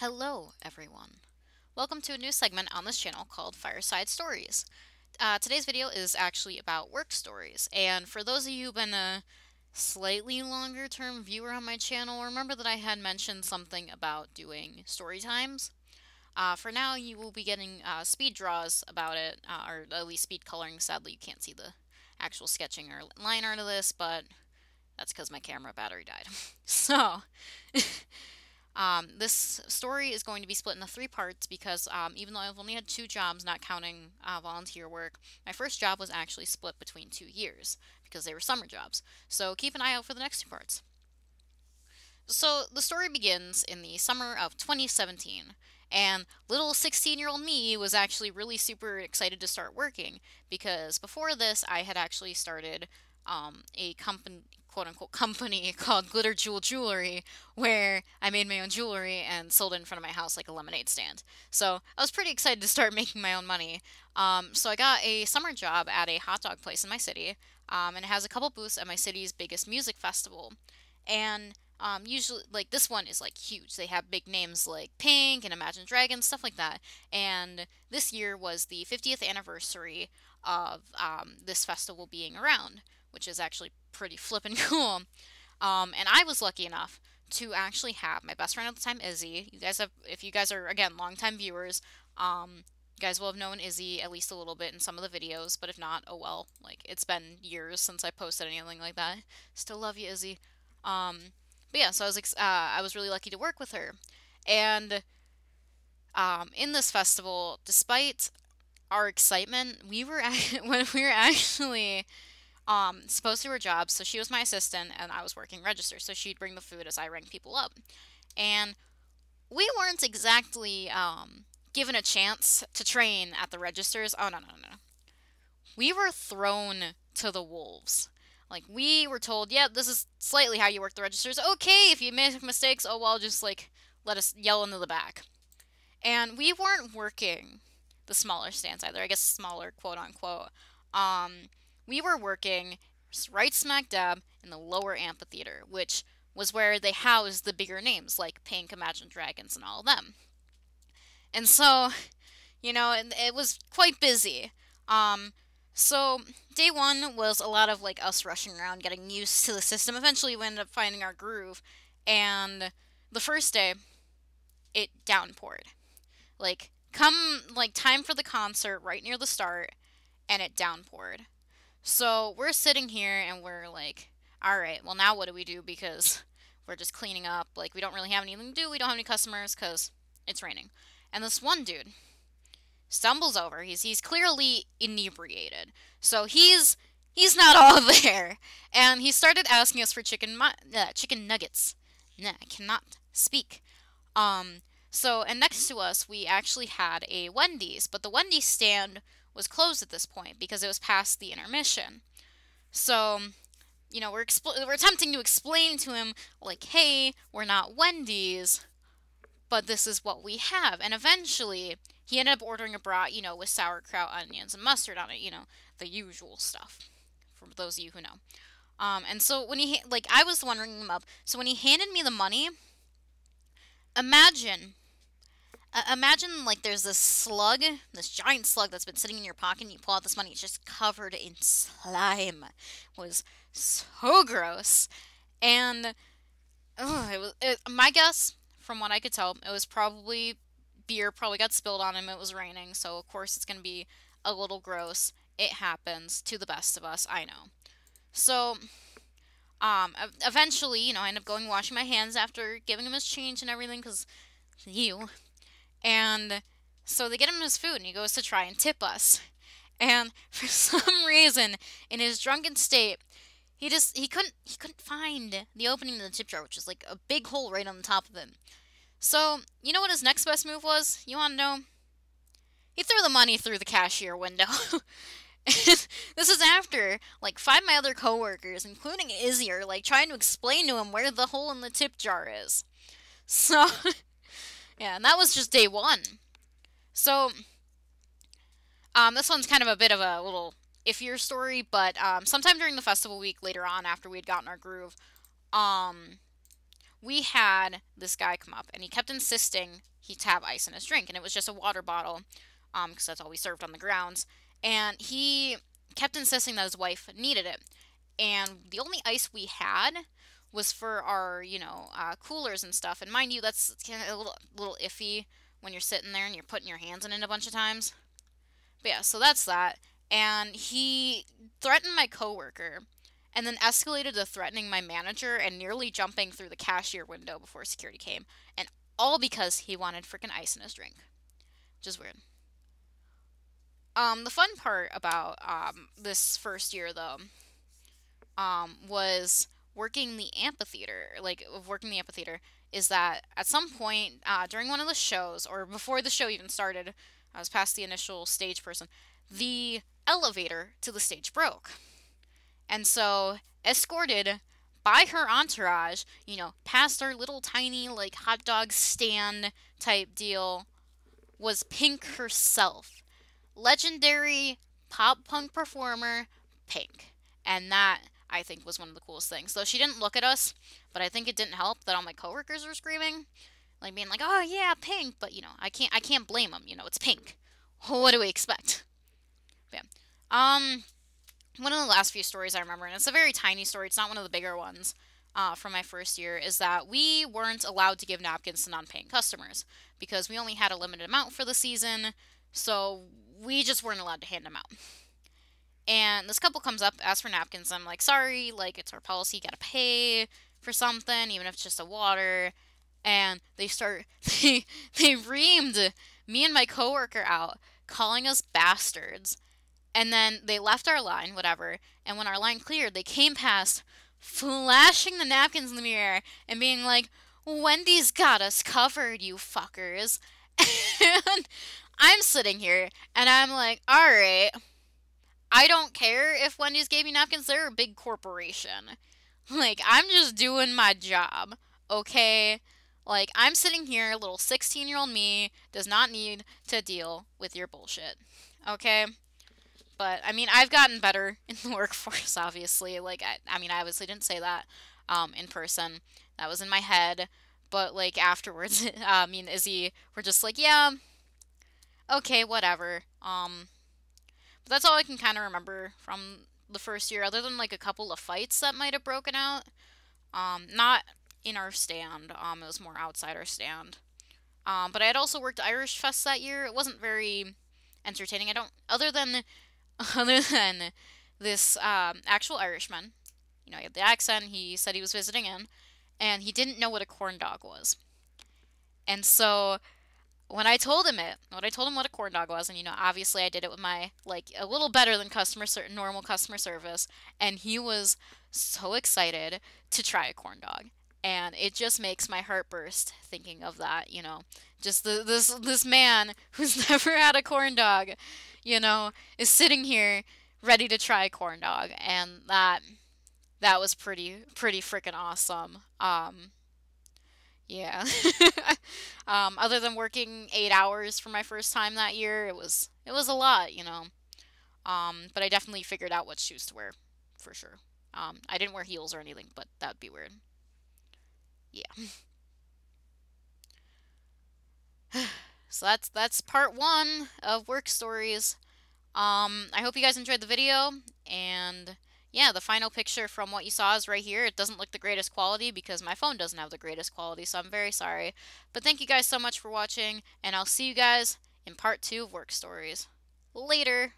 Hello, everyone. Welcome to a new segment on this channel called Fireside Stories. Uh, today's video is actually about work stories, and for those of you who've been a slightly longer term viewer on my channel, remember that I had mentioned something about doing story times. Uh, for now, you will be getting uh, speed draws about it, uh, or at least speed coloring. Sadly, you can't see the actual sketching or line art of this, but that's because my camera battery died. so, um, this story is going to be split into three parts because um, even though I've only had two jobs, not counting uh, volunteer work, my first job was actually split between two years because they were summer jobs. So keep an eye out for the next two parts. So the story begins in the summer of 2017, and little 16 year old me was actually really super excited to start working because before this, I had actually started um, a company, quote unquote, company called Glitter Jewel Jewelry, where I made my own jewelry and sold it in front of my house like a lemonade stand. So I was pretty excited to start making my own money. Um, so I got a summer job at a hot dog place in my city, um, and it has a couple booths at my city's biggest music festival. And um, usually, like this one is like huge. They have big names like Pink and Imagine Dragons, stuff like that. And this year was the 50th anniversary of um, this festival being around, which is actually pretty flippin' cool. Um, and I was lucky enough to actually have my best friend at the time, Izzy. You guys have, if you guys are again longtime viewers, um, you guys will have known Izzy at least a little bit in some of the videos. But if not, oh well. Like it's been years since I posted anything like that. Still love you, Izzy. Um, but yeah, so I was uh, I was really lucky to work with her, and um, in this festival, despite our excitement, we were when we were actually um, supposed to her job. So she was my assistant, and I was working register. So she'd bring the food as I rang people up, and we weren't exactly um, given a chance to train at the registers. Oh no no no! We were thrown to the wolves. Like we were told, yeah, this is slightly how you work the registers. Okay, if you make mistakes, oh well, just like let us yell into the back. And we weren't working the smaller stands either. I guess smaller, quote unquote. Um, we were working right smack dab in the lower amphitheater, which was where they housed the bigger names like Pink, Imagine Dragons, and all of them. And so, you know, it, was quite busy. Um, so day one was a lot of like us rushing around, getting used to the system. Eventually, we ended up finding our groove, and the first day, it downpoured. Like come like time for the concert right near the start, and it downpoured. So we're sitting here and we're like, all right, well now what do we do because we're just cleaning up. Like we don't really have anything to do. We don't have any customers because it's raining. And this one dude stumbles over. He's he's clearly inebriated. So he's he's not all there. And he started asking us for chicken uh, chicken nuggets. Nah, I cannot speak. Um so and next to us we actually had a Wendy's, but the Wendy's stand was closed at this point because it was past the intermission. So, you know, we're we're attempting to explain to him like, "Hey, we're not Wendy's, but this is what we have." And eventually, he ended up ordering a brat, you know, with sauerkraut, onions, and mustard on it, you know, the usual stuff, for those of you who know. Um, and so when he, like, I was the one ringing him up. So when he handed me the money, imagine, uh, imagine, like, there's this slug, this giant slug that's been sitting in your pocket, and you pull out this money, it's just covered in slime. It was so gross. And, ugh, it was, it, my guess, from what I could tell, it was probably beer probably got spilled on him. It was raining, so of course it's going to be a little gross. It happens to the best of us, I know. So, um, eventually, you know, I end up going washing my hands after giving him his change and everything, because you. And so they get him his food, and he goes to try and tip us. And for some reason, in his drunken state, he just he couldn't he couldn't find the opening to the tip jar, which is like a big hole right on the top of him. So, you know what his next best move was? You want to know? He threw the money through the cashier window. this is after, like, five of my other coworkers, including Izzy, are, like, trying to explain to him where the hole in the tip jar is. So, yeah, and that was just day one. So, um, this one's kind of a bit of a little iffier story, but um, sometime during the festival week later on, after we had gotten our groove, um, we had this guy come up and he kept insisting he'd have ice in his drink, and it was just a water bottle, um, because that's all we served on the grounds. And he kept insisting that his wife needed it, and the only ice we had was for our, you know, uh, coolers and stuff. And mind you, that's kind of a little, little iffy when you're sitting there and you're putting your hands in it a bunch of times. But yeah, so that's that. And he threatened my coworker and then escalated to threatening my manager and nearly jumping through the cashier window before security came. And all because he wanted freaking ice in his drink. Which is weird. Um, the fun part about um, this first year, though, um, was working the amphitheater, like of working the amphitheater, is that at some point uh, during one of the shows, or before the show even started, I was past the initial stage person, the elevator to the stage broke. And so, escorted by her entourage, you know, past our little tiny, like, hot dog stand type deal, was Pink herself. Legendary pop punk performer, Pink. And that, I think, was one of the coolest things. Though she didn't look at us, but I think it didn't help that all my coworkers were screaming. Like, being like, oh, yeah, Pink. But, you know, I can't, I can't blame them. You know, it's Pink. What do we expect? yeah. Um, one of the last few stories I remember, and it's a very tiny story, it's not one of the bigger ones uh, from my first year, is that we weren't allowed to give napkins to non paying customers because we only had a limited amount for the season, so we just weren't allowed to hand them out. And this couple comes up, asks for napkins. I'm like, sorry, like, it's our policy, you gotta pay for something, even if it's just a water. And they start, they, they reamed me and my coworker out, calling us bastards and then they left our line, whatever. And when our line cleared, they came past, flashing the napkins in the mirror and being like, Wendy's got us covered, you fuckers. And I'm sitting here and I'm like, all right, I don't care if Wendy's gave me napkins. They're a big corporation. Like, I'm just doing my job, okay? Like, I'm sitting here, little 16 year old me does not need to deal with your bullshit, okay? But I mean, I've gotten better in the workforce. Obviously, like I, I mean, I obviously didn't say that um, in person. That was in my head. But like afterwards, uh, me and Izzy were just like, yeah, okay, whatever. Um, that's all I can kind of remember from the first year, other than like a couple of fights that might have broken out. Um, not in our stand. Um, it was more outside our stand. Um, but I had also worked Irish Fest that year. It wasn't very entertaining. I don't, other than other than this um, actual Irishman. You know, he had the accent. He said he was visiting in, and he didn't know what a corn dog was. And so when I told him it, when I told him what a corn dog was, and you know, obviously I did it with my like a little better than customer ser- normal customer service, and he was so excited to try a corn dog, and it just makes my heart burst thinking of that. You know, just the, this this man who's never had a corn dog you know, is sitting here ready to try a corn dog, and that that was pretty pretty freaking awesome. Um, yeah. um, other than working eight hours for my first time that year, it was it was a lot, you know. Um, but I definitely figured out what shoes to wear, for sure. Um, I didn't wear heels or anything, but that'd be weird. Yeah. So that's that's part one of work stories. Um, I hope you guys enjoyed the video, and yeah, the final picture from what you saw is right here. It doesn't look the greatest quality because my phone doesn't have the greatest quality, so I'm very sorry. But thank you guys so much for watching, and I'll see you guys in part two of work stories. Later!